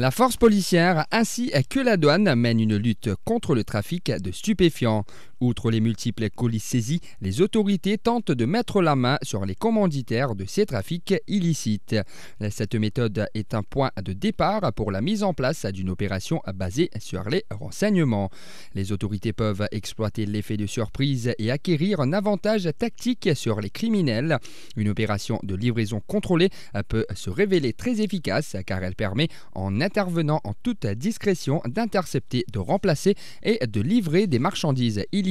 La force policière ainsi que la douane mènent une lutte contre le trafic de stupéfiants. Outre les multiples colis saisis, les autorités tentent de mettre la main sur les commanditaires de ces trafics illicites. Cette méthode est un point de départ pour la mise en place d'une opération basée sur les renseignements. Les autorités peuvent exploiter l'effet de surprise et acquérir un avantage tactique sur les criminels. Une opération de livraison contrôlée peut se révéler très efficace car elle permet en intervenant en toute discrétion d'intercepter, de remplacer et de livrer des marchandises illicites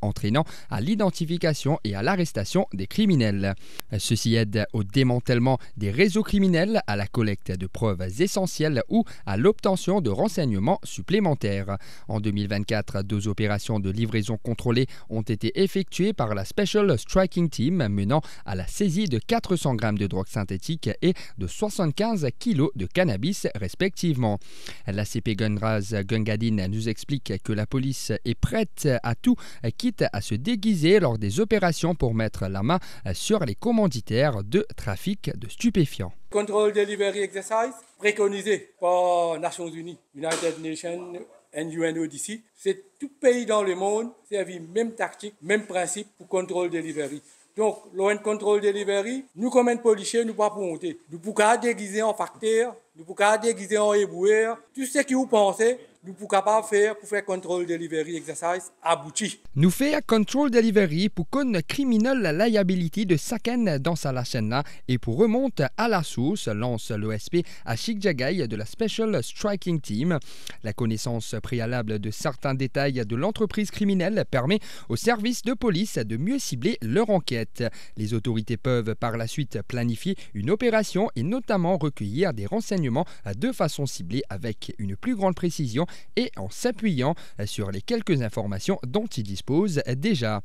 entraînant à l'identification et à l'arrestation des criminels. Ceci aide au démantèlement des réseaux criminels, à la collecte de preuves essentielles ou à l'obtention de renseignements supplémentaires. En 2024, deux opérations de livraison contrôlée ont été effectuées par la Special Striking Team menant à la saisie de 400 grammes de drogue synthétique et de 75 kilos de cannabis respectivement. La CP Gunraz Gungadin nous explique que la police est prête à tout, quitte à se déguiser lors des opérations pour mettre la main sur les commanditaires de trafic de stupéfiants. Control Delivery Exercise, préconisé par Nations Unies, United Nations et UNODC, c'est tout pays dans le monde servi même tactique, même principe pour contrôle delivery. Donc, l'ON Control Delivery, nous, comme un policier, nous pas pour monter. Nous pouvons déguiser en facteur, nous pouvons déguiser en éboueur. Tout ce que vous pensez, nous pouvons capable faire pour faire control delivery exercise abouti. Nous fait control delivery pour qu'on criminel liability de Saken dans sa chaîne et pour remonte à la source lance l'OSP à Chikjagai de la Special Striking Team. La connaissance préalable de certains détails de l'entreprise criminelle permet aux services de police de mieux cibler leur enquête. Les autorités peuvent par la suite planifier une opération et notamment recueillir des renseignements de façon ciblée avec une plus grande précision et en s'appuyant sur les quelques informations dont ils disposent déjà.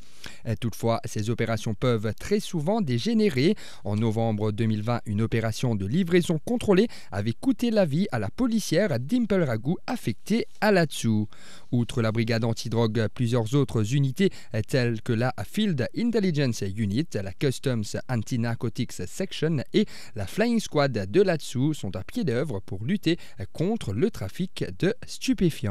Toutefois, ces opérations peuvent très souvent dégénérer. En novembre 2020, une opération de livraison contrôlée avait coûté la vie à la policière Dimple Ragu affectée à là-dessous. Outre la brigade antidrogue, plusieurs autres unités telles que la Field Intelligence Unit, la Customs Anti-Narcotics Section et la Flying Squad de là-dessous sont à pied d'œuvre pour lutter contre le trafic de stupéfiants.